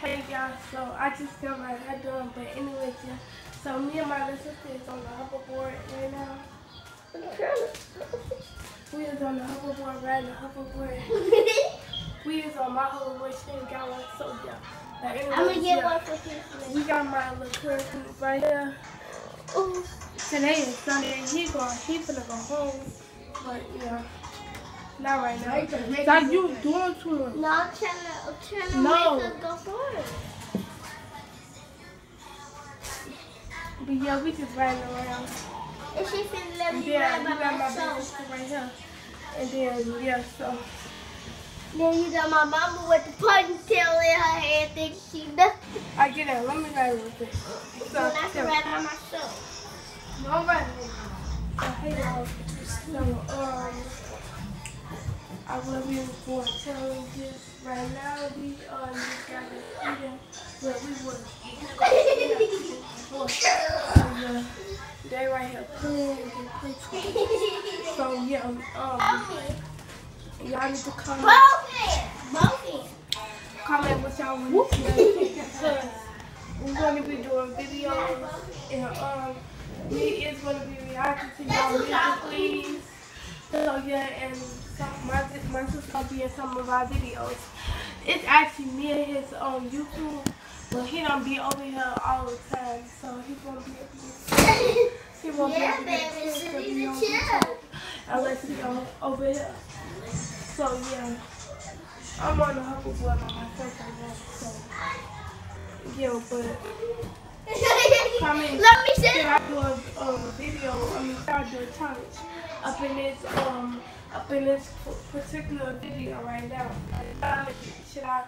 Hey y'all, so I just got my hair done, but anyways, yeah. So me and my little sister is on the hoverboard right now. we is on the hoverboard, riding the hoverboard. we is on my hoverboard, she ain't got one, so yeah. But anyways, I'm gonna get yeah. one for Christmas. We got my little cousin right here. Ooh. Today is Sunday, he going, he finna go home, but yeah. Not right now. Stop you doing too much. No, I'm trying to, I'm trying to No. make us go forward. But yeah, we just riding around. And she finna let And me then ride you by got my myself. sister right here. And then, yeah, so. Then you got my mama with the ponytail in her hair, think she nothing. I get it. Let me ride real quick. So, So I can ride by myself. no, I'm riding with you. So, hey, y'all. So, um, I will be for challenges right now. We are just got to eating. Well, we before. Uh. They right here playing and play too. So, yeah, um, y'all need to comment. Broken! comment what y'all want to see we're going to be doing videos and um me is going to be reacting to y'all Musical.ly. So yeah, and some, my my sister will be in some of our videos. It's actually me and his on YouTube, but he don't be over here all the time, so he won't be able to. He won't Yeah, be able to baby, to sit be in the on. YouTube unless he go over here. So yeah. I'm on the hoverboard by myself right now, so yeah, but comment Let me should sit. I do a um, video, I mean should I do a challenge up in this um up in this particular video right now. Uh, should I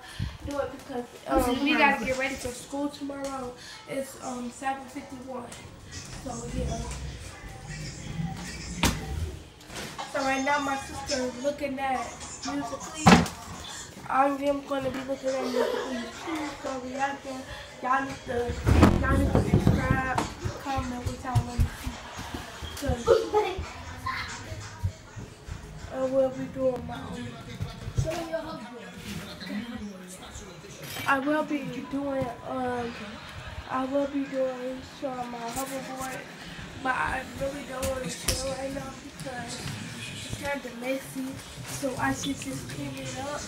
do it because um, we gotta get ready for school tomorrow. It's um seven fifty one. So yeah. So right now my sister is looking at Musical.ly. I'm going to be looking at Musical.ly too. So reacting. Y'all need to y'all need to I will be doing my own. I will be doing um I will be doing showing my hoverboard, but I really don't want to show right now because it's kind of messy. So I should just clean it up.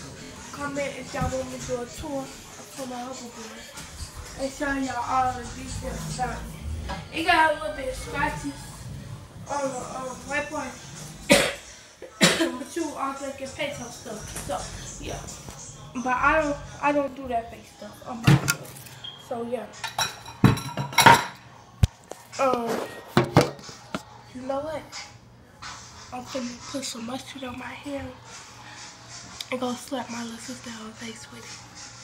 Comment if y'all want me to do a tour of my hoverboard and show y'all all the details about it. It got a little bit of scratches on the um, right part, also can paint some stuff. So yeah, but I don't I don't do that face stuff on myself. So yeah. Um, you know what? I'm gonna put some mustard on my hair and go slap my little sister on face with it.